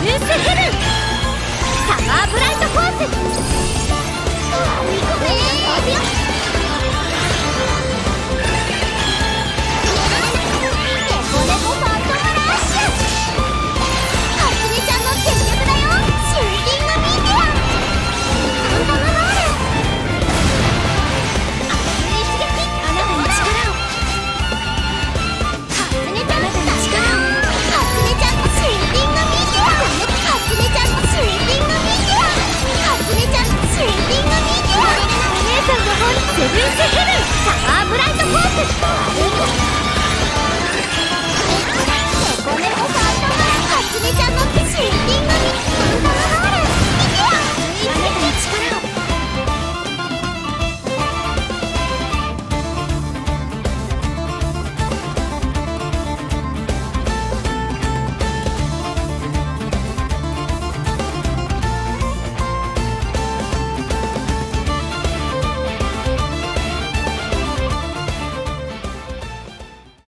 ルースヘサマーブラ Winter Hit!